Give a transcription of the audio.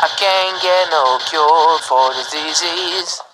I can't get no cure for this disease.